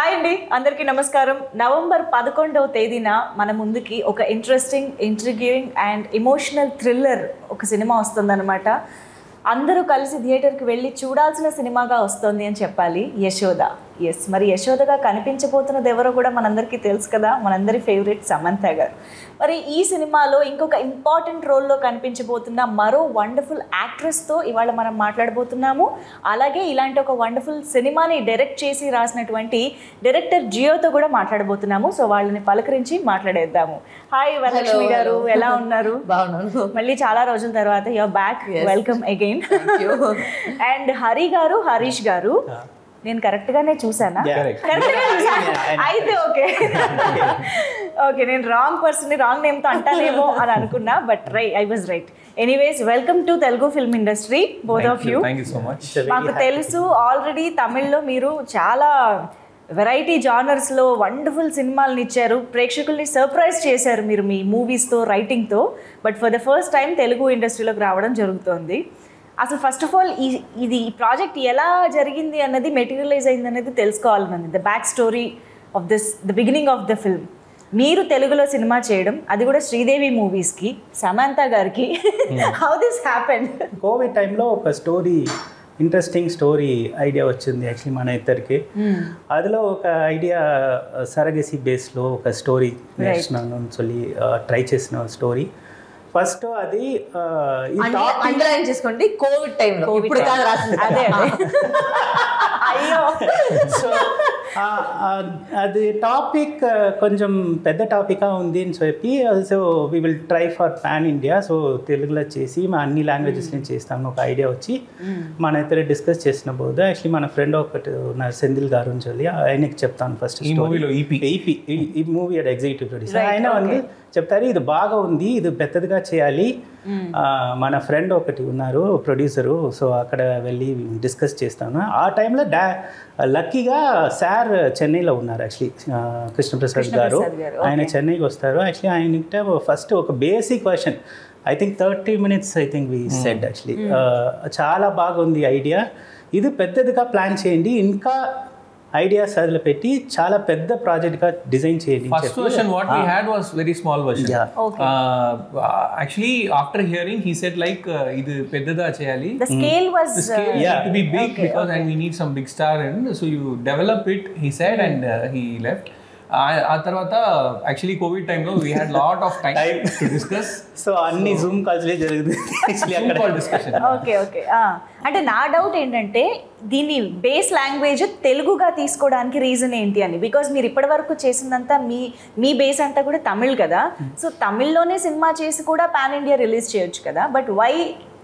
Hi అండి అందరికీ నమస్కారం. నవంబర్ పదకొండవ తేదీన మన ముందుకి ఒక interesting intriguing and emotional thriller ఒక సినిమా వస్తుందన్నమాట. అందరూ కలిసి థియేటర్కి వెళ్ళి చూడాల్సిన సినిమాగా వస్తుంది అని చెప్పాలి యశోద. ఎస్ మరి యశోదగా కనిపించబోతున్నది ఎవరో కూడా మనందరికీ తెలుసు కదా మనందరి ఫేవరెట్ సమంత గారు. మరి ఈ సినిమాలో ఇంకొక ఇంపార్టెంట్ రోల్లో కనిపించబోతున్న మరో వండర్ఫుల్ యాక్ట్రెస్తో ఇవాళ మనం మాట్లాడబోతున్నాము. అలాగే ఇలాంటి ఒక వండర్ఫుల్ సినిమాని డైరెక్ట్ చేసి రాసినటువంటి డైరెక్టర్ జియోతో కూడా మాట్లాడబోతున్నాము. సో వాళ్ళని పలకరించి మాట్లాడేద్దాము. హాయ్ వరలక్ష్మి గారు ఎలా ఉన్నారు? బాగున్నాను. మళ్ళీ చాలా రోజుల తర్వాత your back welcome again and Hari garu Harish garu. నేను కరెక్ట్ గానే చూసానా? అయితే ఓకే. ఓకే నేను రాంగ్ పర్సన్ రాంగ్ నేమ్తో అంటానేమో అని అనుకున్నా but right I was right. Anyways welcome to Telugu film industry both of you. So much మాకు తెలుసు ఆల్రెడీ తమిళ్ళో మీరు చాలా వెరైటీ జానర్స్లో వండర్ఫుల్ సినిమాలను ఇచ్చారు. ప్రేక్షకుల్ని సర్ప్రైజ్ చేశారు మీరు మీ మూవీస్తో రైటింగ్తో. But for the first time Telugu ఇండస్ట్రీలోకి రావడం జరుగుతోంది. అసలు ఫస్ట్ ఆఫ్ ఆల్ ఈ ఇది ఈ ప్రాజెక్ట్ ఎలా జరిగింది అన్నది మెటీరియలైజ్ అయింది అనేది తెలుసుకోవాలన్నది the back story of this the beginning of the film మీరు తెలుగులో సినిమా చేయడం అది కూడా శ్రీదేవి మూవీస్కి సమంత గారికి. హౌ దిస్ హ్యాపెన్ కోవిడ్ టైంలో ఒక స్టోరీ ఇంట్రెస్టింగ్ స్టోరీ ఐడియా వచ్చింది యాక్చువల్లీ మన ఇద్దరికి. Hmm. అదిలో ఒక ఐడియా సరగసి బేస్లో ఒక స్టోరీ నేర్చున్నాను అని చొల్లి ట్రై చేసిన స్టోరీ ఫస్ట్ అది ఆ, ఈ టాపిక్ అండర్లైన్ చేసుకోండి కోవిడ్ టైంలో ఇప్పుడు కాదు రాసింది అదే అదే అయ్యో సో అది టాపిక్ కొంచెం పెద్ద టాపిక్గా ఉంది అని చెప్పి so we will try for pan India so తెలుగులో చేసి మా అన్ని లాంగ్వేజెస్ నేను చేస్తాను ఒక ఐడియా వచ్చి మన ఇద్దరు డిస్కస్ చేసిన పోదు యాక్చువల్లీ మన ఫ్రెండ్ ఒకటి ఉన్నారు సెందిల్ గారు అని చెప్పి ఆయనకి చెప్తాను ఫస్ట్ ఈ మూవీలో EP. ఈపీ ఈ మూవీ ఎగ్జిక్యూటివ్ ప్రొడ్యూసర్ ఆయన வந்து చెప్తారు ఇది బాగా ఉంది ఇది పెద్దదిగా చేయాలి. మన ఫ్రెండ్ ఒకటి ఉన్నారు ప్రొడ్యూసరు. సో అక్కడ వెళ్ళి డిస్కస్ చేస్తాను. ఆ టైంలో డా లక్కీగా సార్ చెన్నైలో ఉన్నారు యాక్చువల్లీ. కృష్ణప్రసాద్ గారు. కృష్ణప్రసాద్ గారు, ఆయన చెన్నైకి వస్తారు. యాక్చువల్లీ ఆయన ఫస్ట్ ఒక basic question. I think thirty minutes I think we said actually. చాలా బాగుంది ఐడియా. ఇది పెద్దదిగా ప్లాన్ చేయండి. ఇంకా ఐడియాస్ అందులో పెట్టి చాలా పెద్ద ప్రాజెక్ట్గా డిజైన్ చేయండి first version what we had was very small version. Actually after hearing he said like ఇది పెద్దదా చేయాలి. The scale The scale Yeah. need to be big because and we need some big star and so you develop it he ఆ- ఆ తర్వాత actually Covid టైంలో we had lot of time to discuss so అన్ని Zoom కాల్స్లే జరుగుతుంది actually అక్కడ. Discussion okay okay అంటే నా డౌట్ ఏంటంటే దీన్ని బేస్ లాంగ్వేజ్ తెలుగుగా తీసుకోవడానికి రీజన్ ఏంటి అని. బికాజ్ మీరు ఇప్పటివరకు చేసిందంతా మీ మీ బేస్ అంతా కూడా తమిళ్ కదా. సో తమిళ్ళోనే సినిమా చేసి కూడా పాన్ ఇండియా రిలీజ్ చేయొచ్చు కదా. But why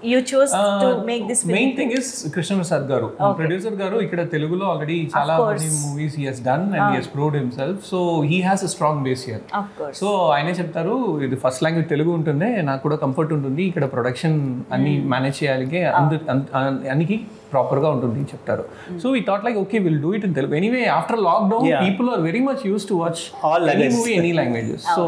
you choose to make this main thing is Krishna Prasad garu producer garu ఇక్కడ తెలుగులో ఆల్రెడీ చాలా మంది movies he has done and he has proved himself so he has a strong base here of course so ఆయనే చెప్తారు ఇది first language Telugu ఉంటుంది నాకు కూడా కంఫర్ట్ ఉంటుంది ఇక్కడ ప్రొడక్షన్ అన్ని మేనేజ్ చేయాలి అందు అన్- అన్- అన్నికి ప్రాపర్గా ఉంటుంది అని చెప్తారు. సో ఈ thought like okay will do it in Telugu anyway after lockdown. People are very much use to watch languages. Movie any languages so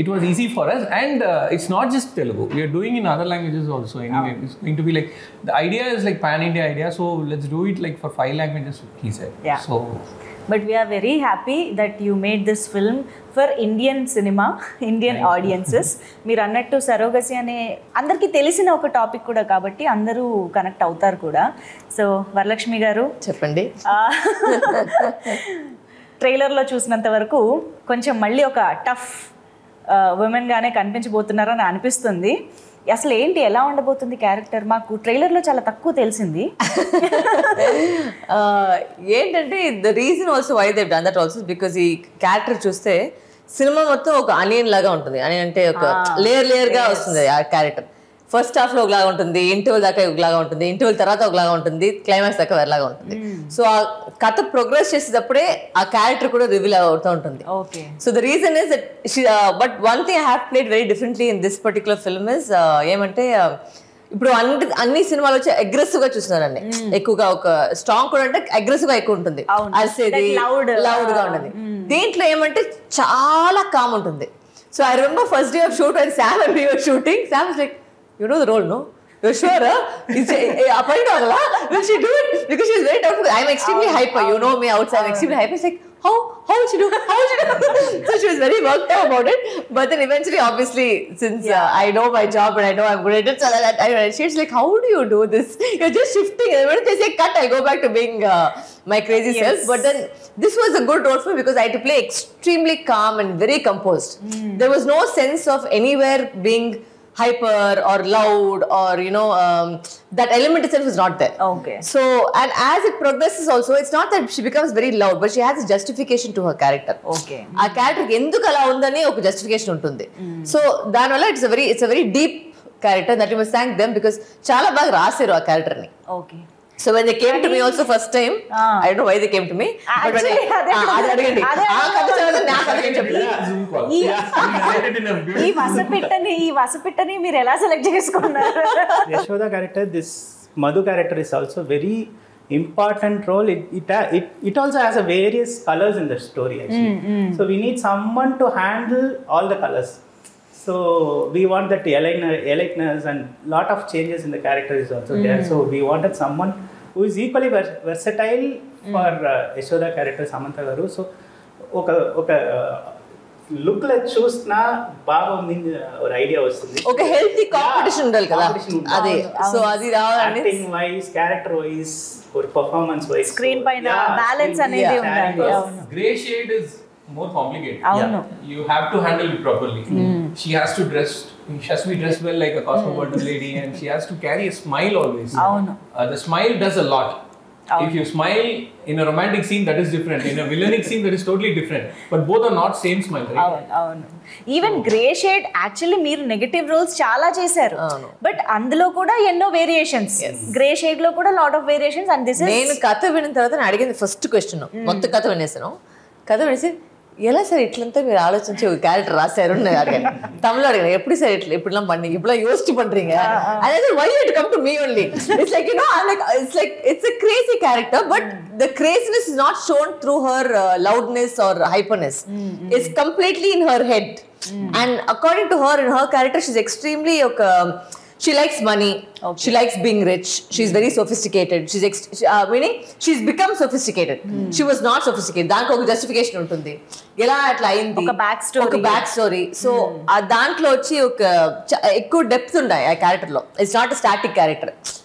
it was easy for us and uh, it's not just telugu we are doing in other languages also anyway it's going to be like the idea is like pan india idea so let's do it like for five languages he said Yeah. so but we are very happy that you made this film for Indian cinema Indian audiences మీరు అన్నట్టు surrogacy అనే అందరికీ తెలిసిన ఒక topic కూడా కాబట్టి అందరూ connect అవుతారు కూడా సో వరలక్ష్మి గారు చెప్పండి ట్రైలర్లో చూసినంత వరకు కొంచెం మళ్ళీ ఒక టఫ్ ఉమెన్గానే కనిపించబోతున్నారని అనిపిస్తుంది. అసలు ఏంటి ఎలా ఉండబోతుంది క్యారెక్టర్ మాకు ట్రైలర్లో చాలా తక్కువ తెలిసింది. ఏంటంటే the reason also why they've done that also because ఈ క్యారెక్టర్ చూస్తే సినిమా మొత్తం ఒక అనియన్ లాగా ఉంటుంది. అని అంటే ఒక లేయర్ లేయర్గా వస్తుంది ఆ క్యారెక్టర్ ఫస్ట్ హాఫ్లో ఒకలాగా ఉంటుంది ఇంటర్వల్ దాకా ఒకలాగా ఉంటుంది ఇంటర్వల్ తర్వాత ఒకలాగా ఉంటుంది క్లైమాక్స్ దాకా వేరేలాగా ఉంటుంది. సో ఆ కథ ప్రోగ్రెస్ చేసేటప్పుడే ఆ క్యారెక్టర్ కూడా రివీల్ అవుతూ ఉంటుంది. So the reason is but one thing I have played very differently in this particular film is ఏమంటే uh, ఇప్పుడు అన్ని అన్ని సినిమాలు వచ్చి అగ్రెసివ్గా చూస్తున్నారండి. ఎక్కువగా ఒక స్ట్రాంగ్ కూడా అంటే అగ్రెసివ్గా ఎక్కువ ఉంటుంది. అరిసేది. లౌడ్గా ఉంటుంది దీంట్లో ఏమంటే చాలా కామ్ ఉంటుంది. So I remember first day of shoot and Sam and shooting Sam like You know the role, no? You're sure, eh, eh, huh? Will she do it? Because she's very tough. I'm extremely oh, hyper. You know oh. me outside. I'm extremely hyper. It's like, how, how will she do? How will she do? so she was very worked out about it. But then eventually, obviously, since uh, yeah. uh, I know my job and I know I'm good at it, so that I, she's like, how do you do this? You're just shifting. And when they say cut, I go back to being uh, my crazy yes. self. But then this was a good role for me because I had to play extremely calm and very composed. Mm. There was no sense of anywhere being hyper or loud or you know um, that element itself is not there. Okay. So and as it progresses also, it's not that she becomes very loud, but she has a justification to her character. Okay. ఆ character ఎందుకు అలా ఉందని ఒక justification ఉంటుంది so దానివల్ల it's very it's very deep character that you must thank them because చాలా బాగా రాశారు ఆ క్యారెక్టర్ని okay so when they came to me also first time Ah. I don't why they came to me Actually, అదే అది అడగండి ఆ కథ నాకు అడగండి చెప్పండి Zoom call. ఈ- వసపిట్టని ఈ వసపిట్టని మీరు ఎలా సెలెక్ట్ చేసుకున్నారు Yashoda character, this Madhu character is also very important role. It, it, it, it also has a various colors in the story actually. So we need someone to handle all the colors. So we want that alightness and lot of changes in the character is also there. So we wanted someone who is equally vers- versatile for uh, Yashoda character Samantha garu. So ఒక ఒక లుక్లో చూసినా బాగా ఉంది ఒక idea వస్తుంది ఒక healthy competition ఉండాలి కదా. అదే సో అది రావాలండి acting wise character wise performance wise Screen పైన balance అనేది ఉండాలి. Gray shade is more complicated. అవును You have to handle it properly. She has to dress. She has to be dressed well like a cosmopolitan lady, and she has to carry a smile always. Uh, the smile does a lot. If you smile in a romantic scene, that is different. In a villainic scene, that is totally different. But both are not same smile, right? అవును అవును even grey shade actually మీరు negative roles చాలా చేశారు. But అందులో కూడా ఎన్నో variations grey షేడ్లో కూడా lot of variations and this నేను కథ విన్న తర్వాత అడిగింది ఫస్ట్ క్వశ్చన్ మొత్తం కథ వినేసాను కథ వినేసి ఎలా సార్ ఇట్లంతా మీరు ఆలోచించి ఒక క్యారెక్టర్ రాశారు అని నేను అడిగాను తమిళ అడిగాను எப்படி சார் ఇట్లా இப்படிலாம் பண்ணீங்க இப்படிலாம் யோசிச்சு பண்றீங்க அதாவது why you come to me only it's like you know I'm like it's like it's a crazy character but the craziness is not shown through her uh, loudness or hyperness it's completely in her head and according to her in her character she's extremely okay, she likes money she likes being rich she's very sophisticated she's ex- she- uh, meaning she's become sophisticated she was not sophisticated దానికి ఒక justification ఉంటుంది ఎలా అట్లా అయింది ఒక back story. ఒక back story so ఆ దాంట్లో వచ్చి ఒక ఎక్కువ డెప్త్ ఉన్నాయి ఆ క్యారెక్టర్లో it's not static character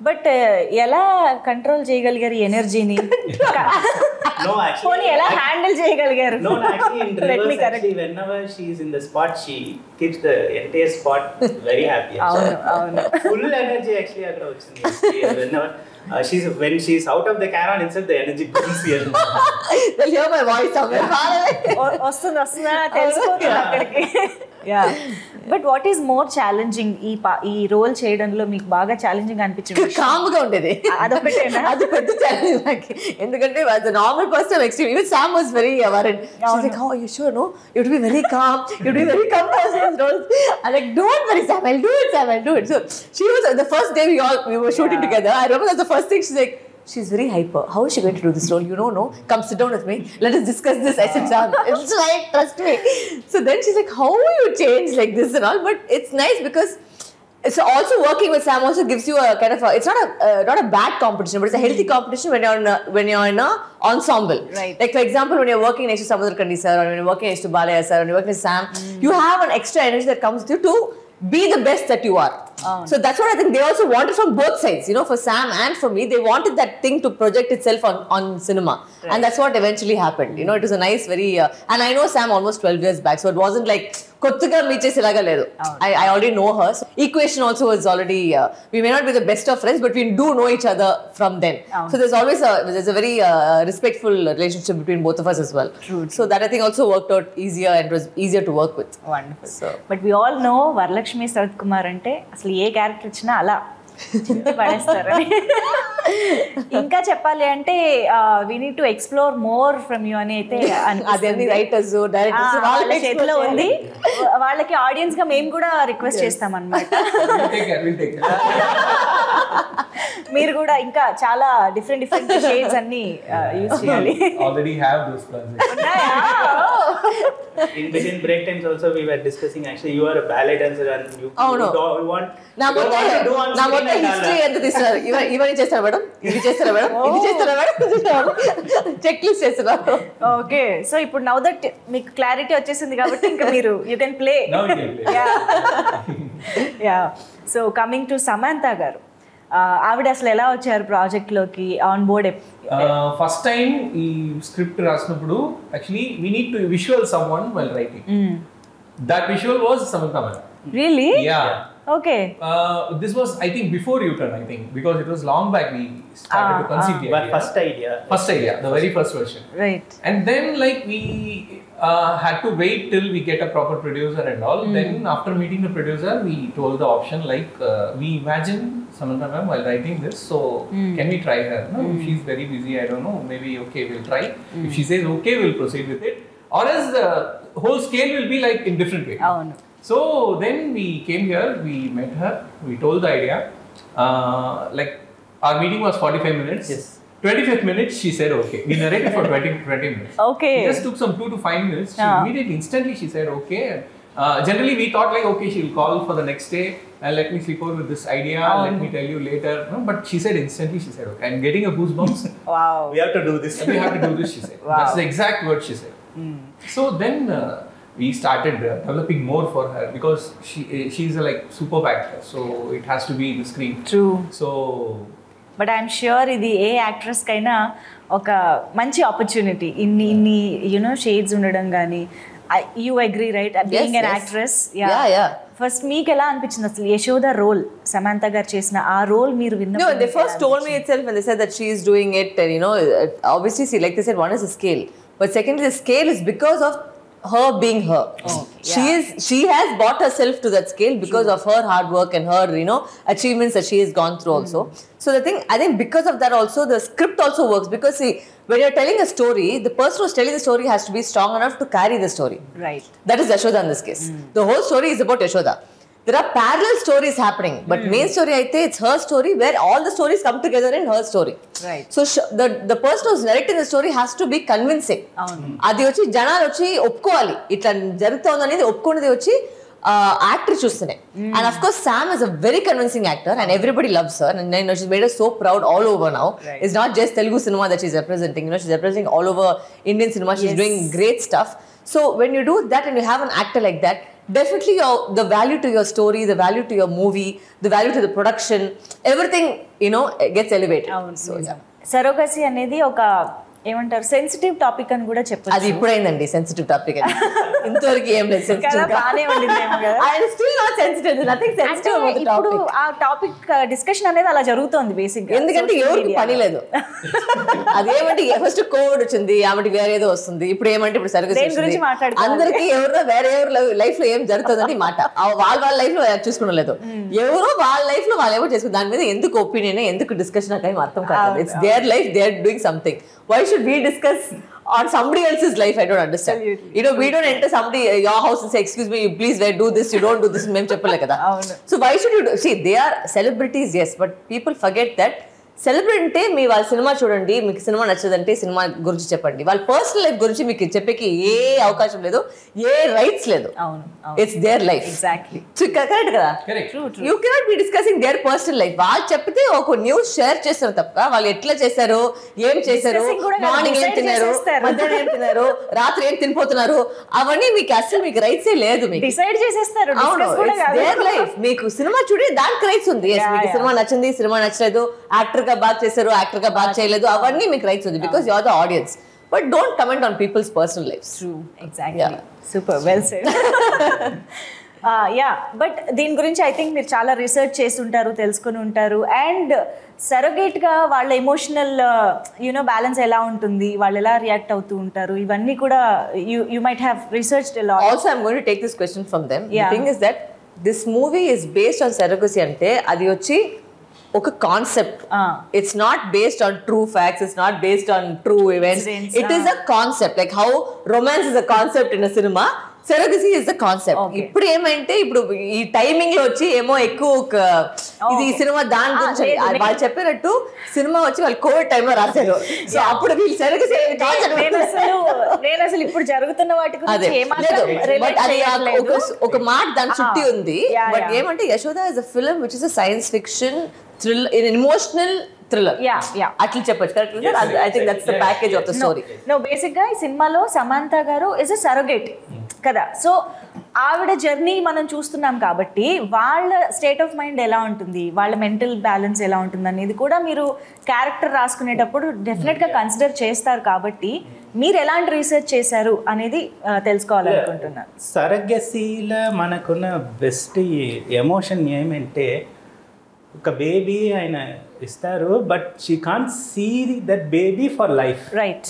but ఎలా కంట్రోల్ చేయగలిగారు ఎనర్జీని No, actually. పోనీ ఎలా హ్యాండిల్ చేయగలిగారు No, no, actually, in Let me reverse, correct. actually, whenever she is in the spot, she keeps the entire spot very happy. అవును అవును Full energy actually అక్కడ వచ్చింది. She- Whenever uh, she's when she's out of the camera itself, the energy brings here. They'll hear my voice somewhere far away. వ- వస్తుంది వస్తుందా తెలిసిపోతుంది అక్కడికి yeah but what is more challenging ఈ పా- ఈ రోల్ చేయడంలో మీకు బాగా ఛాలెంజింగ్ అనిపించింది కామ్గా ఉండేది. అదొకటేనా? అది పెద్ద ఛాలెంజ్ నాకు. ఎందుకంటే as a normal person extreme even Sam was very worried she's like how you sure know you to be very calm you to be very compose in roles I like don't worry Sam I do it Sam I do it so she was the first day we all we were shooting together I remember the first thing she's like She's very hyper. How is she going to do this role? You don't know. Come sit down with me. Let us discuss this. I said, Sam, it's right. Trust me. So then she's like, How you change like this and all? But it's nice because so also working with Sam also gives you a kind of a, it's not a uh, not a bad competition, but it's a healthy competition when you're in a, when you're in a ensemble. Right. Like for example, when you're working next to Samudra Kandi sir, or when you're working next to Balaya sir, or when you're working with Sam, you have an extra energy that comes with you to be the best that you are. So that's what I think they also wanted from both sides. You know, for Sam and for me, they wanted that thing to project itself on on cinema, and that's what eventually happened. You know, it was a nice, very, uh, and I know Sam almost 12 years back, so it wasn't like కొత్తగా meet చేసేలాగా లేదు. I I already know her equation also is already we may not be the best of friends but we do know each other from then so there's always there's a very respectful relationship between both of us as well. So that i think also worked out easier and was easier to work with. Wonderful but we all know Varalakshmi Sarath Kumar అంటే అసలు ఏ character ఇచ్చినా అలా పడేస్తారు ఇంకా చెప్పాలి అంటే we need to explore more from you అని అయితే చేతిలో ఉంది. వాళ్ళకి ఆడియన్స్గా మేము కూడా రిక్వెస్ట్ చేస్తాం అనమాట మీరు కూడా ఇంకా చాలా డిఫరెంట్ డిఫరెంట్ షేడ్స్ అన్ని యూస్ చేయాలి. In history. ఎంత తీస్తున్నారు? ఇవ- ఇవన్నీ చేస్తారా మేడం? ఇది చేస్తారా మేడం? ఇది చేస్తారా మేడం? చెక్ లిస్ట్ చేస్తున్నారు. ఓకే సో ఇప్పుడు నౌ దట్ మీకు క్లారిటీ వచ్చేసింది కాబట్టి ఇంకా మీరు you can play. Yeah so coming to Samantha garu ఆవిడ అసలు ఎలా వచ్చారు ప్రాజెక్ట్లోకి? ఆన్ బోర్డ్ ఫస్ట్ టైం ఈ స్క్రిప్ట్ రాసినప్పుడు actually we need to visual someone well writing that visual was Samantha madam really yeah Okay. Uh, this was, I think, before U-turn, I think, because it was long back we started ah, to conceive ah. the idea. But first idea. First idea, the very first version. Right. And then, like, we uh, had to wait till we get a proper producer and all. Mm. Then, after meeting the producer, we told the option, like, uh, we imagine Samantha ma'am while writing this, so mm. can we try her? No, mm. if she's very busy, I don't know, maybe, okay, we'll try. If hmm. she says okay, we'll proceed with it. Or else the whole scale will be, like, in different way. Oh, no. So then we came here, we met her, we told the idea. Uh, like our meeting was 45 minutes. Yes. 25th minute, she said, okay. We narrated for 20, 20 minutes. Okay. It just took some 2 to 5 minutes. She yeah. immediately, instantly, she said, okay. Uh, generally, we thought like, okay, she'll call for the next day and let me sleep over with this idea. Um. Let me tell you later. No, but she said instantly, she said, okay, I'm getting a goosebumps. wow. We have to do this. we have to do this, she said. Wow. That's the exact word she said. Mm. So then uh, we started uh, developing more for her because she uh, she's a like superb actor, so it has to be in the screen. True So but I'm sure ఇది ఏ actress కైనా ఒక మంచి opportunity ఇన్ని ఇన్ని you know shades ఉండడం కానీ you agree right being an yes. Actress Yeah, yeah. First మీకు ఎలా అనిపించింది అసలు యశోద రోల్ సమంత గారు చేసిన ఆ రోల్ మీరు No, విన్న they first told me itself when they said that she is doing it, and you know, uh, obviously, see, like they said, one is the scale, but secondly, the scale is her being her. Oh, she is she has bought herself to that scale because of her hard work and her you know achievements that she has gone through hmm. also. So the thing I think because of that also the script also works because see when you're telling a story, the person who's telling the story has to be strong enough to carry the story. Right. That is Yashoda in this case. Hmm. The whole story is about Yashoda. There are parallel stories happening, but main story I think it's her story where all the stories come together in her story. Right. So the the person who's narrating the story has to be convincing. అది వచ్చి జనాలు వచ్చి ఒప్పుకోవాలి ఇట్లా జరుగుతోంది అనేది ఒప్పుకునేది వచ్చి actor చూస్తేనే and of course Sam is a very convincing actor and everybody loves her and నేను she's made so proud all over now Right. It's not just Telugu cinema that is representing you know she's representing all over Indian cinema she's. Doing great stuff. So when you do that and you have an actor like that, definitely your, the value to your story, the value to your movie, the value to the production, everything you know gets elevated. అవును So yeah. Surrogacy అనేది ఒక ఏమంటారు? Sensitive topic అని కూడా అది చెప్పచ్చు ఇప్పుడైందండి sensitive topic అని. ఇంతవరకు ఏం లేదు అంటే ఇప్పుడు ఆ టాపిక్ డిస్కషన్ అనేది అలా జరుగుతోంది బేసిక్ ఎందుకంటే ఎవరికి పని లేదు. అదేమంటే ఫస్ట్ కోవిడ్ వచ్చింది ఆమెకి వేరే ఏదో వస్తుంది ఇప్పుడు ఏమంటే ఇప్పుడు సరిగ్గా? అందరికి ఎవరో వేరే ఎవరు లైఫ్లో ఏం జరుగుతుందని మాట. వాళ్ళ వాళ్ళ లైఫ్లో చూసుకోలేదు ఎవరో వాళ్ళ లైఫ్లో వాళ్ళు ఎవరు చేసుకుని దాని మీద ఎందుకు ఒపీనియన్ ఎందుకు డిస్కషన్ ఏం అర్థం కాదు it's their life they are doing something why should we discuss on somebody else's life? I don't understand. Absolutely. You know, we don't enter somebody uh, your house and say, "Excuse me, please, do this? You don't do this." Chappal oh, So why should you do? See, they are celebrities, yes, but people forget that celebrity అంటే మీ వాళ్ళ cinema చూడండి మీకు cinema నచ్చదంటే cinema గురించి చెప్పండి. వాళ్ళ personal life గురించి మీకు చెప్పేకి ఏ అవకాశం లేదు ఏ రైట్స్ లేదు. అవును అవును. It's their life exactly correct కదా. You cannot be discussing their personal life వాళ్ళు చెప్తే ఒక న్యూస్ షేర్ చేస్తారు తప్ప వాళ్ళు ఎట్లా చేశారు ఏం చేశారు మార్నింగ్ ఏం తిన్నారు. మధ్యాహ్నం ఏం తిన్నారు రాత్రి ఏం తినిపోతున్నారు అవన్నీ మీకు అసలు మీకు రైట్సే లేదు మీకు. డిసైడ్ చేసేస్తారు అవును discuss కూడా కాదు. దేర్ లైఫ్ మీకు సినిమా చూడి దానికి రైట్స్ ఉంది. మీకు. సినిమా నచ్చింది సినిమా నచ్చలేదు యాక్టర్ గా బాగా చేశారు యాక్టర్గా బాగా చేయలేదు. అవన్నీ మీకు రైట్స్ ఉంది because you are the audience but don't comment on people's personal life well said. Yeah but దీని గురించి ఐ థింక్ మీరు చాలా రీసెర్చ్ చేసి ఉంటారు తెలుసుకుని ఉంటారు. అండ్ సరగేట్గా వాళ్ళ ఎమోషనల్ యూనో బ్యాలెన్స్ ఎలా ఉంటుంది? వాళ్ళు ఎలా రియాక్ట్ అవుతూ ఉంటారు? ఇవన్నీ కూడా you you might have research also I'm going to take this question from them. Thing is that this movie is based on surrogacy అంటే అది వచ్చి ఒక concept. It's not based on true facts it's not based on true events it is a concept like how romance is a concept in cinema surrogacy is the concept. ఇప్పుడు ఏమంటే ఇప్పుడు ఈ టైమింగ్లో వచ్చి ఏమో ఎక్కువ ఒక ఇది. సినిమా దాని గురించి వాళ్ళు చెప్పినట్టు సినిమా వచ్చి వాళ్ళు కోవిడ్ టైంలో రాశారు సో అప్పుడు వీళ్ళు సెరగసీ నేను అసలు నేను అసలు ఇప్పుడు జరుగుతున్న వాటి గురించి. ఒక ఒక మాట దాని చుట్టి. ఉంది బట్. ఏమంటే Yashoda is a film which is a science fiction thrill emotional thriller Yeah, yeah. అట్లా చెప్పొచ్చు. Correct I think that's the package of the story no బేసిక్గా ఈ సినిమాలో Samantha garu is a surrogate కదా. సో ఆవిడ journey మనం చూస్తున్నాం కాబట్టి వాళ్ళ స్టేట్ ఆఫ్ మైండ్ ఎలా ఉంటుంది? వాళ్ళ మెంటల్ బ్యాలెన్స్ ఎలా ఉంటుంది అనేది కూడా మీరు క్యారెక్టర్ రాసుకునేటప్పుడు డెఫినెట్గా కన్సిడర్ చేస్తారు కాబట్టి మీరు ఎలాంటి రీసెర్చ్ చేశారు అనేది తెలుసుకోవాలనుకుంటున్నాను. సరగసీలో మనకున్న బెస్ట్ ఎమోషన్ ఏమంటే ఒక బేబీ ఆయన ఇస్తారు but she can't see that baby for life right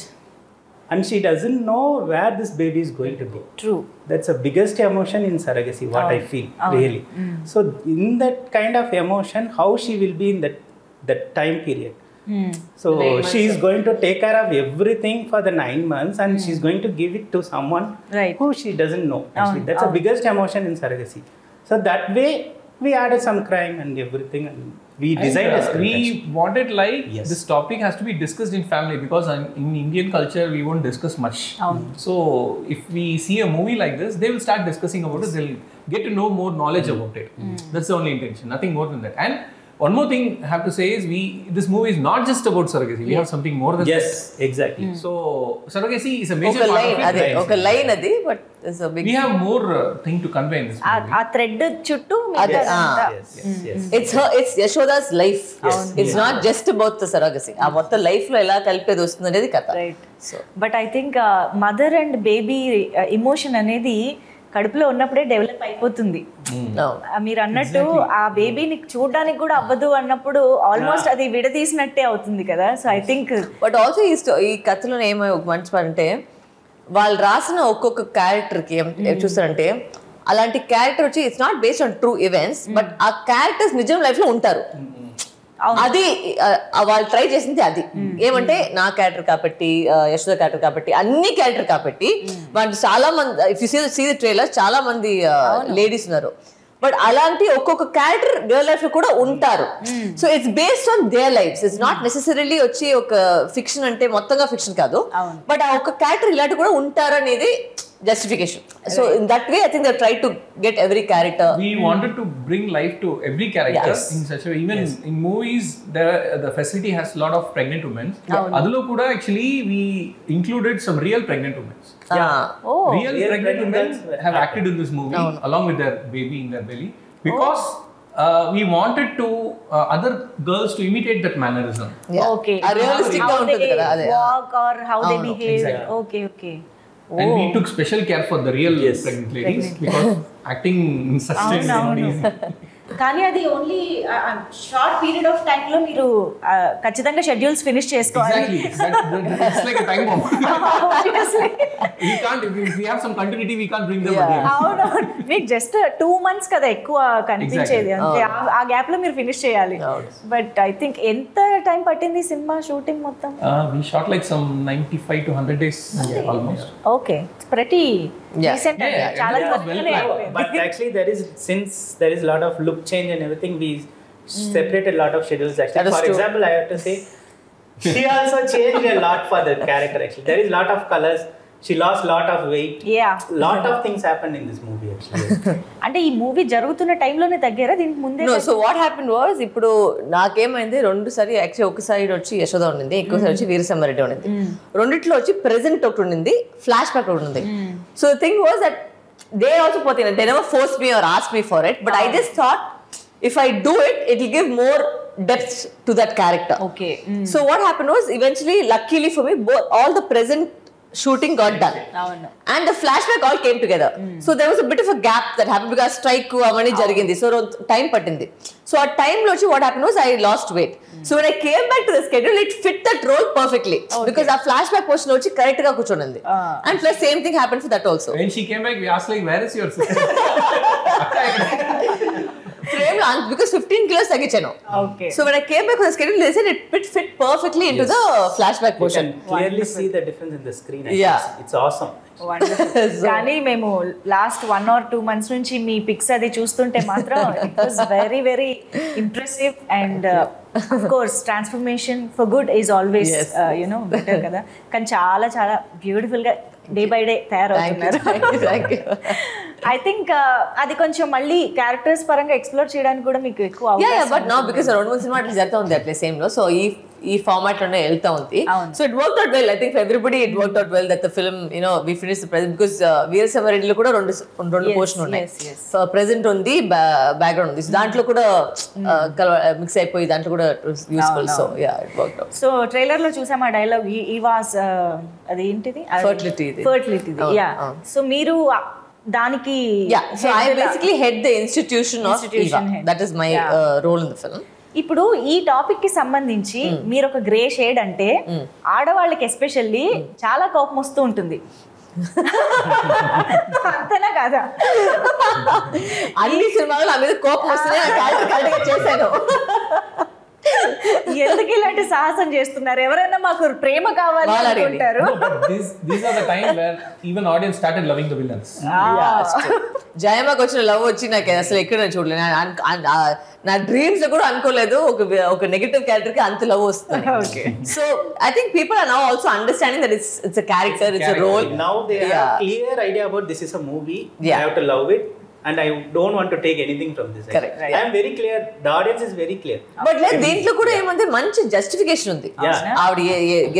and she doesn't know where this baby is going to go true that's a biggest emotion in surrogacy what i feel really so in that kind of emotion how she will be in that that time period so she is going to take care of everything for the nine months and she's going to give it to someone Right. who she doesn't know actually that's the biggest emotion in surrogacy so that way we added some crime and everything and we designed a And, uh, script actually. we wanted like Yes. this topic has to be discussed in family because in, in Indian culture we won't discuss much. So if we see a movie like this, they will start discussing about it. They'll get to know more knowledge about it. That's the only intention. Nothing more than that. And one more thing I have to say is we this movie is not just about surrogacy. We have something more than yes exactly that. So surrogacy is a major ఒక part line of it. అదే ఒక line అది but it's big We have more uh, thing to convey in this movie. ఆ thread చుట్టూ అదే, మిగతాదంతా. yes yes yes it's it's Yashoda's life it's not just about the surrogacy ఆ మొత్తం లైఫ్లో ఎలా కలిపేది వస్తుంది అనేది కథ right so but I think mother and baby emotion అనేది కడుపులో ఉన్నప్పుడే డెవలప్ అయిపోతుంది. ఆ, మీరు అన్నట్టు ఆ బేబీని చూడడానికి కూడా అవ్వదు అన్నప్పుడు ఆల్మోస్ట్ అది విడదీసినట్టే అవుతుంది కదా. So I think but also ఈ స్టో ఈ కథలో ఏమో ఒక మంచి పని అంటే వాళ్ళు రాసిన ఒక్కొక్క క్యారెక్టర్కి ఏం ఏం చూస్తారంటే అలాంటి క్యారెక్టర్ వచ్చి it's not based on true events but ఆ క్యారెక్టర్స్ నిజం లైఫ్లో ఉంటారు. అది వాళ్ళు ట్రై చేసింది అది. ఏమంటే నా క్యారెక్టర్ కాబట్టి యశోద క్యారెక్టర్ కాబట్టి అన్ని క్యారెక్టర్ కాబట్టి వాళ్ళు చాలా మంది ఇఫ్ యూ సీ ట్రైలర్ చాలా మంది లేడీస్ ఉన్నారు. బట్ అలాంటి ఒక్కొక్క క్యారెక్టర్ రియల్ లైఫ్లో కూడా ఉంటారు. So it's based on their lifes it's not necessarily వచ్చి ఒక ఫిక్షన్ అంటే మొత్తంగా ఫిక్షన్ కాదు. బట్ ఆ ఒక్క క్యారెక్టర్ ఇలాంటి కూడా ఉంటారు అనేది justification. So in that way, I think they tried to get every character. We wanted to bring life to every character yes. in such a way. Even yes. in movies, the the facility has a lot of pregnant women. Yeah. Oh, kuda actually we included some real pregnant women. Ah. Yeah. Oh. oh. Real, real pregnant, pregnant women have acted in this movie oh, along with their baby in their belly because. Oh. Uh, we wanted to uh, other girls to imitate that mannerism. Yeah. Okay. A realistic how they walk or how they behave. Exactly. Okay, okay. Oh. And we oh. took special care for the real yes. pregnant ladies pregnant. because acting in such oh, no, no. కానీ అది only short period of time లో మీరు uh, ఖచ్చితంగా schedules finish చేసుకోవాలి. Ah, మీకు just two months కదా ఎక్కువ కనిపించేది అంటే ఆ గ్యాప్లో మీరు ఫినిష్ చేయాలి. బట్ ఐ థింక్ ఎంత టైం పట్టింది సినిమా షూటింగ్ మొత్తం? ఓకే ప్రతి recent of look look change and everything we separated a lot of schedules That actually is for true. example i have to say she also changed a lot for the character actually there is a lot of colors she lost lot of weight Yeah. lot of things happened in this movie actually అంటే ఈ movie జరుగుతున్న టైంలోనే తగ్గారా దీనికి ముందే no so what happen was ఇప్పుడు నాకేమైంది రెండు సారి యాక్చువల్లీ ఒక సైడ్ వచ్చి యశోద ఉండింది ఇంకో సైడ్ వచ్చి వీరసింహారెడ్డి ఉండింది రెండిట్లో వచ్చి ప్రెసెంట్ ఒకటి ఉండింది ఫ్లాష్ బ్యాక్ ఒకటి ఉంది so thing was that they also పోతే they never force me or ask me for it but I just thought if I do it it will give more depth to that character okay so what happen was eventually luckily for me all the present shooting got done అవును. And the flash back all came together so there was bit of a gap that happy because strike అవన్నీ జరిగింది. So time పట్టింది. So ఆ టైంలో వచ్చి what happen was I lost weight so when I came back to the schedule it fit that role perfectly because ఆ flash back portion వచ్చి కరెక్ట్గా కూర్చొని Ah. And plus same thing happen for that also when she came back we asked like where is your sister? Fifteen kilos తగ్గించాను. So మన came last one or two months నుంచి మీ pics అది చూస్తుంటే మాత్రం very very impressive and course transformation for good is always కదా. కానీ చాలా చాలా బ్యూటిఫుల్గా డే బై డే తయారవుతున్నారు. ఐ థింక్ అది కొంచెం మళ్ళీ క్యారెక్టర్స్ పరంగా ఎక్స్ప్లోర్ చేయడానికి కూడా మీకు ఎక్కువ but now because రెండు మూడు సినిమా అట్లా జరుగుతూ ఉంది అట్లే సేమ్లో సో ఈ ఈ ఫార్మాట్లోనే వెళ్తా ఉంది. So it work out well I think everybody it work out well that the film you know we finish because వీరసమరెడ్డిలో కూడా రెండు రెండు పోర్షన్ ఉన్నాయి. ప్రెసెంట్ ఉంది బ్యాక్గ్రౌండ్ ఉంది. దాంట్లో కూడా మిక్స్ అయిపోయి దాంట్లో కూడా useful so yeah it work out so ట్రైలర్లో చూసాం ఆ డైలాగ్ ఈ వాస్ అది ఏంటిది. ఫర్టిలిటీ అవును, యా. సో మీరు దానికి yeah so I basically head the institution of. That is my. Role in the film ఇప్పుడు ఈ టాపిక్కి సంబంధించి మీరు ఒక గ్రే షేడ్ అంటే ఆడవాళ్ళకి ఎస్పెషల్లీ చాలా కోపం వస్తూ ఉంటుంది. అంతేనా కాదా? అన్ని సినిమాలు నా మీద కోపం వస్తున్నాయి చేశాను. ఎందుకు ఇలాంటి సాహసం చేస్తున్నారు ఎవరైనా మాకు ప్రేమ కావాలి. అనుకుంటారు these are the time where even audience started loving the villains. జయమాకి వచ్చిన లవ్ వచ్చి నాకు అసలు ఎక్కడ నేను చూడలేదు నా- నా డ్రీమ్స్లో కూడా అనుకోలేదు ఒక ఒక నెగటివ్ క్యారెక్టర్కి అంత లవ్ వస్తుంది. So I think people are now also understanding that it's it's a character it's a role Now they Yeah. have clear idea about this is a movie. Yeah. I have to don't want to take anything from this. I- Correct, I am very clear. The audience is very clear. But లేదు దీంట్లో కూడా ఏమంటే మంచి justification ఉంది Yeah. ఆవిడ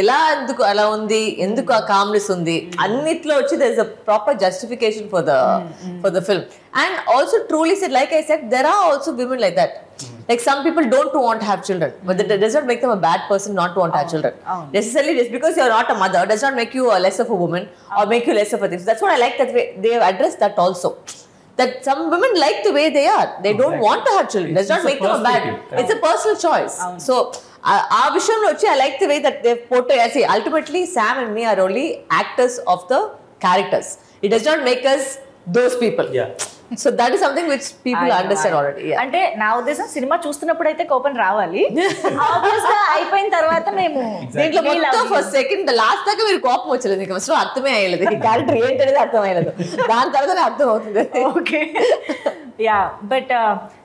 ఎలా ఎందుకు అలా ఉంది ఎందుకు ఆ కామ్నెస్ ఉంది అన్నిట్లో వచ్చి there is a proper justification for the for the film and also truly said like I said there are also women like that like some people don't want have children but that does not make them a bad person not to want have children necessarily just because you're not a mother does not make you a less of a woman or make you less of a thing. So that's what I like that way they have addressed that also. That some women like the way they are. They don't want to have children. Does not It's a make them a bad. perspective. It's a personal choice. So ఆ- ఆ విషయంలో వచ్చి I like the way that they portray see ultimately Sam and me are only actors of the characters. It does not make us those people. Yeah. So that is something which people I know, understand I know. already. Yeah. అంటే నా ఉద్దేశం cinema చూస్తున్నప్పుడు అయితే కోపం రావాలి అయిపోయిన తర్వాత మేము దీంట్లో మొత్తం. ఫస్ట్ సెకండ్ లాస్ట్ దాకా మీరు కోపం వచ్చలేదు నీకు అసలు అర్థమే అయ్యలేదు ఈ క్యారెక్టర్ ఏంటనేది అర్థం అయ్యలేదు దాని తర్వాతనే అర్థం అవుతుంది ఓకే యా బట్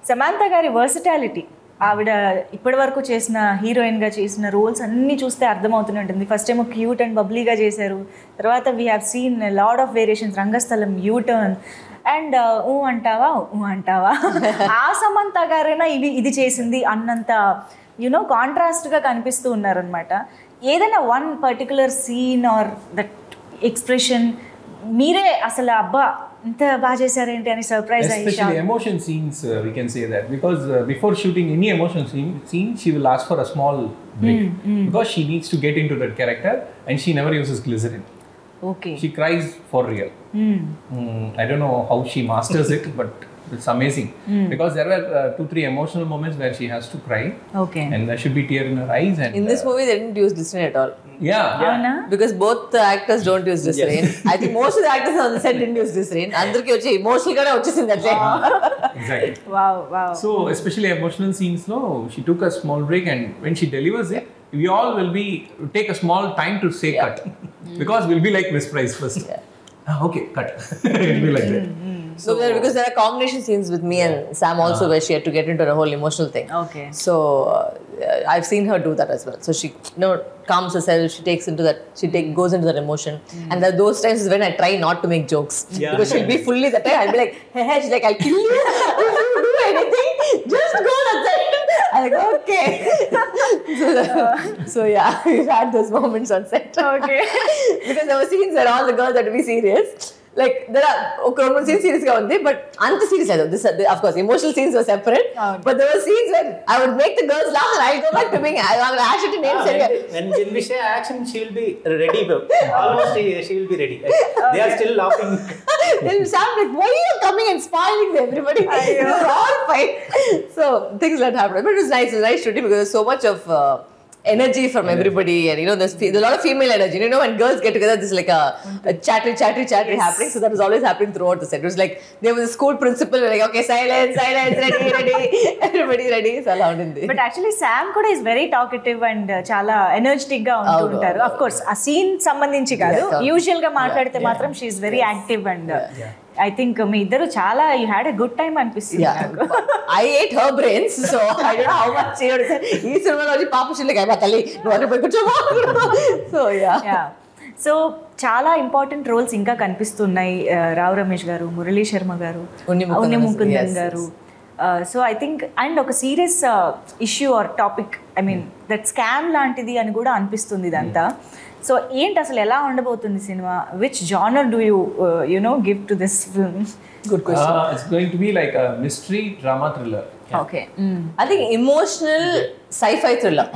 సమాంత గారి వర్సిటాలిటీ ఆవిడ ఇప్పటి వరకు చేసిన హీరోయిన్గా చేసిన రోల్స్ అన్ని చూస్తే అర్థమవుతూనే ఉంటుంది ఫస్ట్ ఏమో క్యూట్ అండ్ బబ్లీగా చేశారు తర్వాత we have seen lot of variations Rangasthalam U Turn and Oo Antava? Oo అంటావా? ఆ సమంత గారైనా ఇవి ఇది చేసింది అన్నంత యునో కాంట్రాస్ట్గా కనిపిస్తూ ఉన్నారనమాట ఏదైనా one particular scene or that expression మీరే అసలు అబ్బా ఇంత బాగా చేశారేంటి? అని సర్ప్రైజ్ అయ్యి emotion scenes we can say that because before shooting any emotion scene scene she for a small break character and she never uses glycerin. Okay She cries for real. Mm, I don't know how she masters it, but it's amazing because there were uh, two, three emotional moments where she has to cry okay and there should be tear in her eyes. And in this movie they didn't use glycerin at all yeah, అవునా because both the actors don't use glycerin i think most of the actors on the set didn't use glycerin అందరికి వచ్చి emotional గానే వచ్చేసింది అట్లే exactly. Wow wow So, especially emotional scenes, no, she took a small break, and when she delivers it, we all will be take a small time to say cut because we'll be like Miss Price first. Ah, okay, cut. It'll be like that. so there, because there are combination scenes with me and sam also where she had to get into the whole emotional thing Okay. so uh, Uh, i've seen her do that as well. So she you know calms herself she takes into that she take goes into that emotion. Mm. And that those times is when i try not to make jokes. Yeah. because she'll be fully that time i'll be like hey, hey she's like i'll kill you. If you do anything just go that i'm like okay. So, so yeah we've had those moments on set. Okay. because there were scenes where all the girls had to be serious like there are ఒక రెండు మూడు scenes serious గా ఉంది but అంత serious లేదు this of course emotional scenes were separate but there were scenes where I would make the girls laugh and I'll go back to being I will actually name Ah, Sergey. when, when we say action, she will be ready. bro. Almost she, she will be ready. They are still laughing. Then Sam like, why are you coming and spoiling everybody? it was all fine. So things like that happened. But it was nice. It was nice shooting because there's so much of uh, energy from everybody and you know there's, there's a lot of female energy you know when girls get together there's like a, a chattery chattery chattery happening so that was always happening throughout the set it was like there was a school principal like okay silence silence ready ready everybody ready so అలా ఉంటుంది but actually Sam కూడా is very talkative and చాలా ఎనర్జెటిక్గా ఉంటూ అవును, ఉంటారు of course ఆ scene సంబంధించి కాదు Yes, అవును. యూజువల్గా మాట్లాడితే మాత్రం she very active and I think మీ ఇద్దరు చాలా you had a good time అనిపిస్తుంది brains, so I don't know how much she would say. ఈ సినిమాలో వచ్చి పాప తల్లి నువ్వు అక్కడ పోయి కూర్చోమా? సో యా సో చాలా ఇంపార్టెంట్ రోల్స్ ఇంకా కనిపిస్తున్నాయి ఆ, రావు రమేష్ గారు మురళీ శర్మ గారు ఉన్ని ముకుందన్. గారు. సో ఐ థింక్ అండ్ ఒక serious issue or topic I mean that scam లాంటిది అని కూడా అనిపిస్తుంది ఇదంతా. సో ఏంటి అసలు ఎలా ఉండబోతుంది cinema? Which genre do you you know give to this film అది ఎమోషనల్ సైఫై థ్రిల్లర్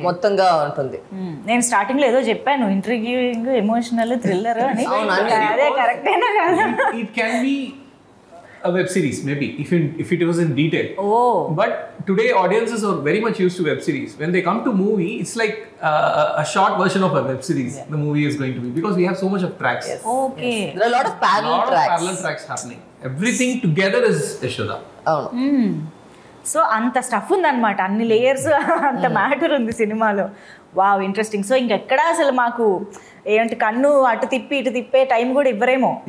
మొత్తంగా ఉంటుంది. Mm. నేను స్టార్టింగ్లో ఏదో చెప్పాను ఇంట్రిగింగ్ ఎమోషనల్ థ్రిల్లర్ అని. అదే కరెక్టేనా కదా. It can be a web series maybe if in, if it was in detail. Oh. But today audiences are very much used to web series. When they come to movie it's like uh, a short version of a web series yeah. the movie is going to be because we have so much of tracks. Yes. okay. Yes. there are a lot of parallel lot tracks. of parallel tracks happening. Everything together is Yashoda. Oh mm. So అంత stuff ఉందన్నమాట. అన్ని layers అంత matter ఉంది సినిమాలో. Wow interesting so ఇంకెక్కడా అసలు మాకు ఏంటి కన్ను అటు తిప్పి ఇటు తిప్పే టైం కూడా ఇవ్వరేమో.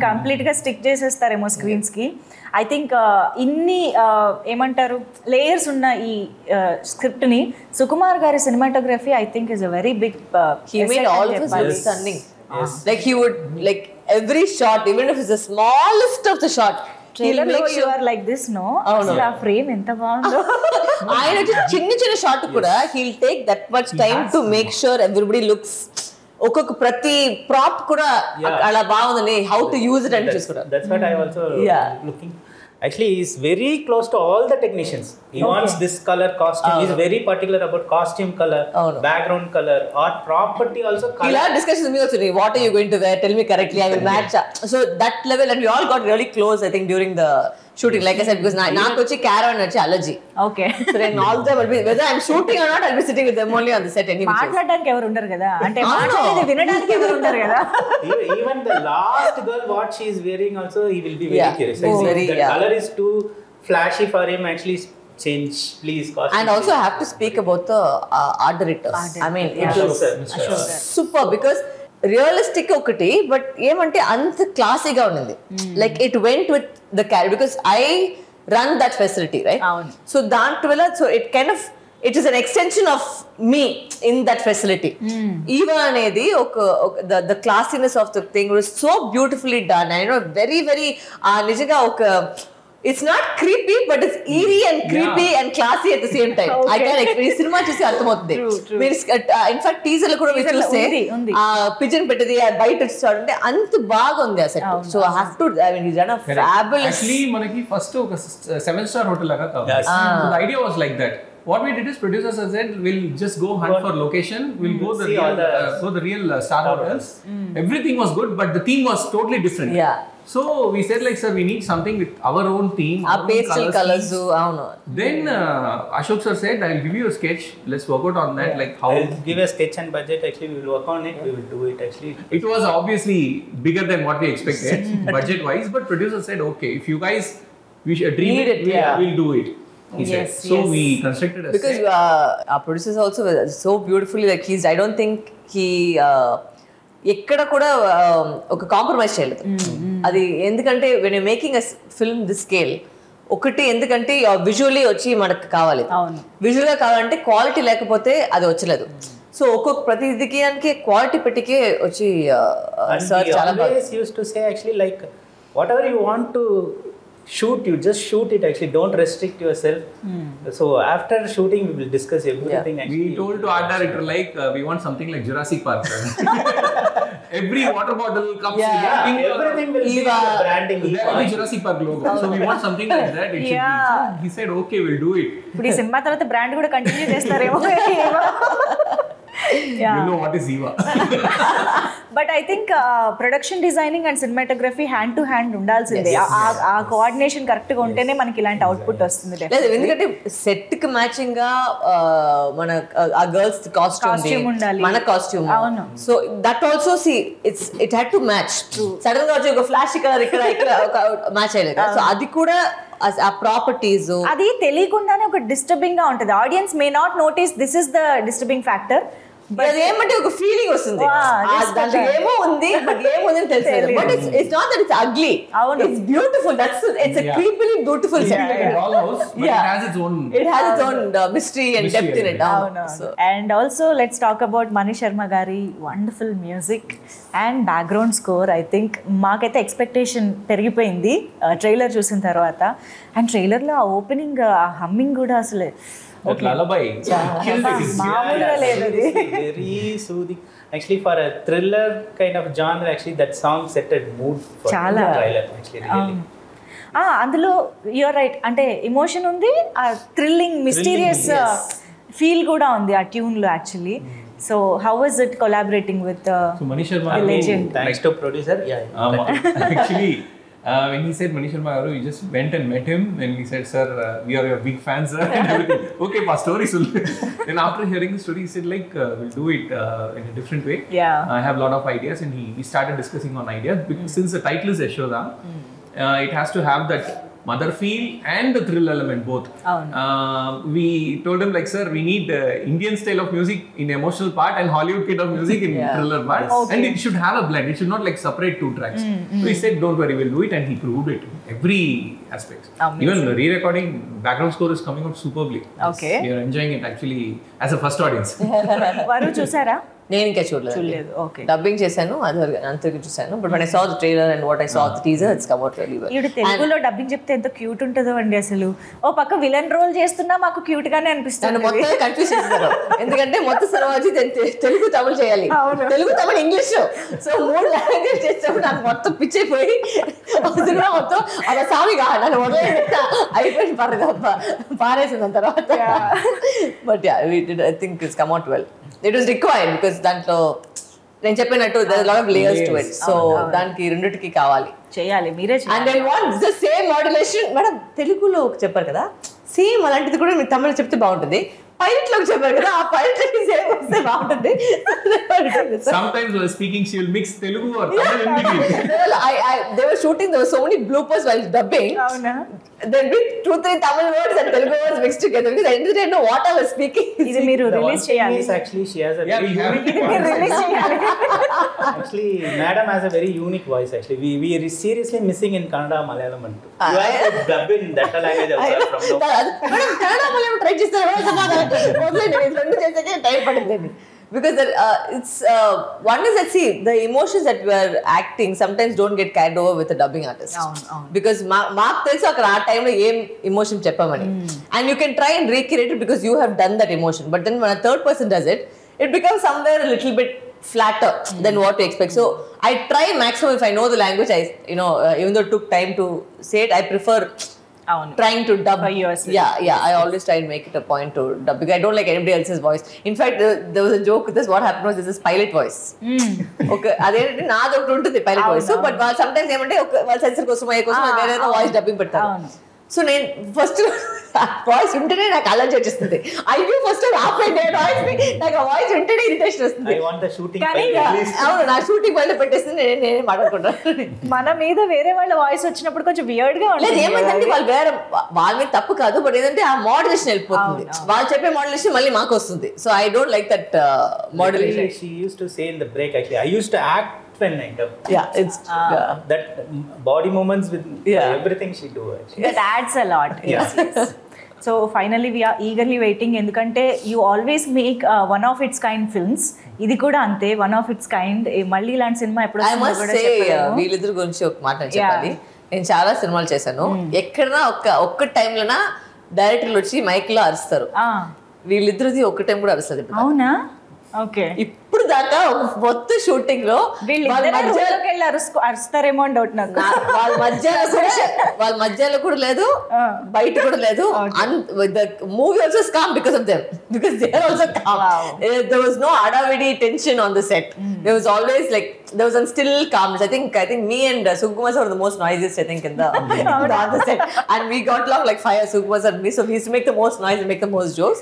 కంప్లీట్గా స్టిక్ చేసేస్తారేమో స్క్రీన్స్కి ఐ థింక్ ఇన్ని uh, ఏమంటారు లేయర్స్ ఉన్న ఈ స్క్రిప్ట్ని సుకుమార్ గారి cinematography I think is a very big he made all of us look stunning. Like he would like every shot, even like this no ఆ ఫ్రేమ్ ఎంత బాగుందో. ఆయన చిన్న చిన్న షాట్ కూడా he'll take that much time to make sure everybody looks ఒక్కొక్క ప్రతి prop కూడా. అలా బాగుందని హౌ టు యూజ్ ఇట్ అని That's, actually he's very close to all the technicians. He okay. wants this color costume. Uh, he's oh. very particular about costume color oh, no. background color art property also color. he'll have discussions with me also today what are you going to wear? Tell me correctly. I will match so that level and we all got really close i think during the the shooting like I said because నాకు వచ్చి caravan వచ్చి allergy okay so నేను all the whether I'm shooting or not I'll be sitting with them only on the set any మాట్లాడడానికి ఎవరు ఉండరు కదా అంటే అవును. మాట్లాడేది వినడానికి ఎవరు ఉండరు కదా E- Even the last girl, what she is wearing, also he will be very Yeah. curious. Oh, Like, very, the yeah. color is too flashy for him. Actually, change, please. Costume. And also have to speak about the art directors I mean it Ashok was sir. Super because realistic ఒకటి but ఏమంటే అంత క్లాసీగా ఉండింది like it went with the carry because I run that facility right. So దాంట్లో so it kind of it is an extension of me in that facility Eva అనేది ఒక the classiness of the thing so beautifully done I know very very నిజంగా ఒక it's not creepy but it's eerie and creepy and classy at the same time I can explain cinema చూసి అర్థమవుతుంది. మీరు in fact టీజర్లో కూడా మీరు చూస్తే. ఆ పిజన్ పెట్టేది ఆ బయట చూడండి అంత బాగుంది ఆ set so I have to I mean is done fabulous మనకి ఫస్ట్ ఒక సెవెన్ స్టార్ హోటల్ లాగా కావాలి. Yes. So the idea was like that. what we did is producers have said we'll just go hunt go for location. We'll mm. go the real, uh, go the real uh, star hotels. Mm. Everything was good, but the theme was totally different. Yeah. So we said like sir, we need something with our own theme. Our, our pastel colors, colors oh, oh, Then uh, Ashok sir said, I'll give you a sketch. Let's work out on that. Yeah. Like how? I'll give a sketch and budget. Actually, we'll work on it. Yeah. We will do it. Actually, it was obviously bigger than what we expected budget wise, but producer said, okay, if you guys we should dream Need it, it yeah. we'll do it. He Yes, said so yes. we constructed a because set. ఆ producers also so beautifully like he's I don't think he ఎక్కడ కూడా uh, ఒక compromise చేయలేదు అది ఎందుకంటే when you making a film the scale ఒకటి ఎందుకంటే visually వచ్చి మనకు కావాలి అవును. విజువల్గా కావాలంటే క్వాలిటీ లేకపోతే అది వచ్చలేదు సో ఒక్కొక్క ప్రతిదికి క్వాలిటీ పెట్టికే వచ్చి సార్ we చాలా always used to say actually like whatever you want to shoot, you just shoot it. Actually, don't restrict yourself. So after shooting, we will discuss everything. we Actually, told to art director like uh, we want something like Jurassic Park every water bottle comes Yeah. everything, everything will be Eva. the branding. there will be Jurassic Park logo so we want something like that it should Yeah. be so he said okay we'll do it ఇప్పుడు ఈ సినిమా తర్వాత brand కూడా continue చేస్తారేమో You know what is Eva. But I think production designing and cinematography hand to hand ఉండాల్సిందే. ఆ- coordination కరెక్ట్గా ఉంటేనే మనకి ఇలాంటి అవుట్పుట్ వస్తుంది లేదు ఎందుకంటే సెట్కి మ్యాచింగ్గా మన ఆ గర్ల్స్ కాస్ట్యూమ్ Costume ఉండాలి. మన కాస్ట్యూమ్ అవును. So that also see it's it had to match సడన్గా వచ్చి ఒక ఫ్లాష్ కలర్ ఇక్కడ ఇక్కడ ఒక మ్యాచ్ అయ్యలేదు సో అది కూడా ఆ ప్రాపర్టీస్ అది తెలియకుండానే ఒక డిస్టర్బింగ్గా ఉంటుంది. Audience may not notice this is the disturbing factor ఏమంటే ఒక ఫీలింగ్ వస్తుంది. దాంట్లో ఏమో ఉంది బట్ ఏముంది అని తెలియదు. But it's it's not that it's ugly అవును. It's beautiful that's it's. Creepily beautiful it has its own. It its own mystery and depth in it అవును and also let's talk about Mani Sharma గారి wonderful music and background score I think మాకైతే expectation పెరిగిపోయింది trailer చూసిన తర్వాత. And ట్రైలర్లో ఆ opening ఆ humming కూడా అసలు very soothing actually for thriller kind of genre actually that song set at mood for చాలా. ట్రైలర్ యాక్చువల్లీ అందులో యూఆర్ రైట్ అంటే ఎమోషన్ ఉంది ఆ థ్రిల్లింగ్ మిస్టీరియస్ ఫీల్ కూడా ఉంది ఆ ట్యూన్లో actually so how is it collaborating with So Manish Sharma, The legend. Thanks to producer yeah Um, actually, uh, when he said Manish Sharma Garu, we just went and met him and he said, Sir, uh, we are your big fans. Sir. and everything. okay, pa story. So then after hearing the story, he said, like, uh, we'll do it uh, in a different way. Yeah. I have a lot of ideas and he, we started discussing on ideas. Because Since the title is Yashoda, uh, it has to have that mother feel and the thrill element both. అవును. Uh, we told him like, sir, we need uh, Indian style of music in emotional part and Hollywood kind of music in thriller part, and it should have a blend. It should not like separate two tracks. So he said, don't worry, we'll do it, and he proved it every aspect. Amazing. Even the re-recording background score is coming out superbly. Okay. we are enjoying it actually as a first audience. వారు చూసారా నేను ఇంకా చూడలేదు. Okay. Dubbing చేశాను అంతకు చూశాను. But the trailer and what I saw the teaser it's come out really well. ఈవిడ తెలుగులో డబ్బింగ్ చెప్తే ఎంత క్యూట్ ఉంటుందో అండి అసలు. ఓ పక్క విలన్ రోల్ చేస్తున్నా మాకు క్యూట్ గానే అనిపిస్తుంది. మొత్తం కన్ఫ్యూజ్ చేస్తారు ఎందుకంటే మొత్తం తె- తెలుగు తమిళ చేయాలి. తెలుగు తమిళ ఇంగ్లీష్. సో మూడు లాంగ్వేజ్ చేసినప్పుడు నాకు మొత్తం పిచ్చైపోయి సినిమా మొత్తం అలా సామిగా నన్ను వదిలేస్తా అయిపోయింది పరగప్ప పారేసింది తర్వాత. But yeah I think it's come out well it was required because దాంట్లో నేను చెప్పినట్టు lot of layers to it so దానికి రెండిటికి కావాలి. చేయాలి మీరే and I want the same modulation madam తెలుగులో ఒక చెప్పారు కదా? సేమ్ అలాంటిది కూడా మీరు తమిళ చెప్తే బాగుంటుంది. పైలట్లో చెప్పారు కదా ఆ పైలట్ సేమ్ వస్తే బాగుంటుంది Sometimes while speaking, she will mix Telugu or Tamil in between. I, I, they were shooting there were so many bloopers while dubbing అవునా there'd be two three Tamil words and Telugu words mixed together because I didn't know what I was speaking ఇది మీరు release చేయాలి actually she has a. Release చేయాలి Actually, Madam has a very unique voice. Actually, we we are seriously missing in Kannada, Malayalam, and too. You have to dub in that language also from now. Madam Kannada మళ్ళీ try చేస్తారు వదిలేండి రెండు చేసాకే time పడిందండి because it's one is that see the emotions that your acting sometimes don't get carried over with dubbing artist అవును, అవును. Because మాకు తెలుసు అక్కడ ఆ టైంలో ఏం emotion చెప్పామని and you can try and recreate it because you have done that emotion but then మన third person does it it become somewhere little bit flatter than what you expect. So I try maximum if I know the language. I you know uh, even though it took time to say it, I prefer అవును trying to dub. For yourself. Yeah, yeah. I always try and make it a point to dub because I don't like anybody else's voice. In fact, there, there was a joke with this. What happened was this is pilot voice. Okay అదేంటంటే నాది ఒకటి ఉంటుంది pilot voice but వాళ్ళు sometimes ఏమంటే వాళ్ళ censor కోసం ఏ కోసం వేరే. వాయిస్ డబ్బింగ్ పెడతారు. సో నేను ఫస్ట్ వాయిస్ వింటేనే నాకు అలర్జీ వచ్చేస్తుంది. అయ్యో ఫస్ట్ ఆపండి వాయిస్ నాకు ఆ వాయిస్ వింటేనే ఇరిటేషన్ వస్తుంది. అవును నా షూటింగ్ బయట పెట్టేస్తుంది నేను నేనే మాట్లాడుకుంటాను మన మీద వేరే వాళ్ళ వాయిస్ వచ్చినప్పుడు కొంచెం వియర్డ్గా ఉంటుంది. ఏమైందంటే వాళ్ళు వేరే వాళ్ళ మీద తప్పు కాదు బట్ ఏంటంటే ఆ మోడలేషన్ వెళ్ళిపోతుంది. వాళ్ళు చెప్పే మోడలేషన్ మళ్ళీ మాకు వస్తుంది. So I don't like that modulation Literally, she used to say in the break. Actually, I used to act when I dub. Yeah it's That body movements with Yeah. everything she do. Actually. That adds a lot so finally we're eagerly waiting ఎందుకంటే you always make one of its kind films ఇది కూడా అంతే one of it's kind మళ్ళీ ఇలాంటి cinema ఎప్పుడు చెప్పలేము. వీళ్ళిద్దరి గురించి ఒక మాట నేను చెప్పాలి. నేను చాలా సినిమాలు చేశాను. ఎక్కడన్నా ఒక్క ఒక్క టైంలోనా డైరెక్టర్లు వచ్చి మైక్లో అరుస్తారు. ఆ, వీళ్ళిద్దరిది ఒక్క టైం కూడా అరుస్తుంది అవునా? ఓకే. దాకా ఒక మొత్తం షూటింగ్ లో వాళ్ళ వీళ్ళిద్దరే మధ్య రూమ్లోకి వెళ్ళి అరుచుకో అరుస్తారేమో అని డౌట్ నాకు నా- వాళ్ళ మధ్యలో కూడా వాళ్ళ మధ్యలో కూడా లేదు బయట కూడా లేదు the movie also calm because of them because they are also calm there was no adavidi tension on the set there was always like there was a still calmness i think i think me and uh, Sukumar sir were the most noisiest i think in the, on the set and we got along like fire Sukumar sir and me so we used to make the most noise and make the most jokes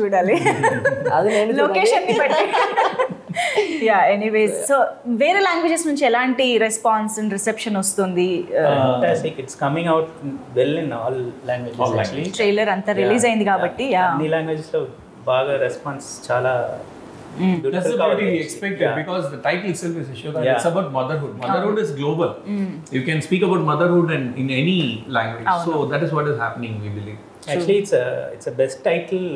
చూడాలి అది నేను location yeah anyways so వేరే languages నుంచి ఎలాంటి response and reception వస్తుంది Fantastic. It's coming out well in all languages All actually. Trailer అంతా release అయింది కాబట్టి యా అన్ని లాంగ్వేజెస్లో బాగా రెస్పాన్స్ చాలా That's the coverage. beauty we expected Yeah. because the title itself is Yashoda. Yeah. It's about motherhood. Motherhood is global. You can speak about motherhood and in any language. So that is what is happening, we believe. Actually, it's a it's a best title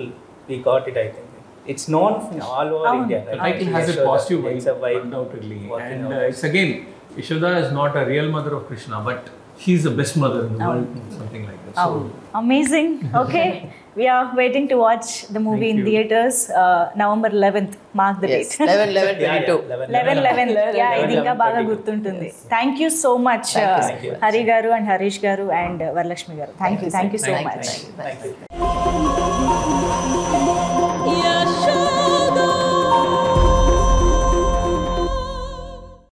we got it. I think it's known in all over India. The right? title has a Yashoda. positive vibe, It's a vibe. undoubtedly. And uh, it's again, Yashoda is not a real mother of Krishna, but she's the best mother in the world. Something like that. So amazing okay we are waiting to watch the movie in theatres November eleventh mark the date eleven eleven Yeah, twenty two yeah, 11, eleven eleven yeah ఇది 11, ఇంకా బాగా 22. గుర్తుంటుంది thank you so much thank you. Hari garu and Harish garu and Varalakshmi garu thank you thank you so Thank you, much